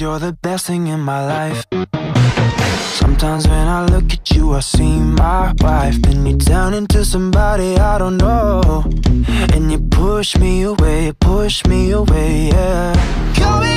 You're the best thing in my life. Sometimes when I look at you, I see my wife. And you turn into somebody I don't know. And you push me away, push me away, yeah.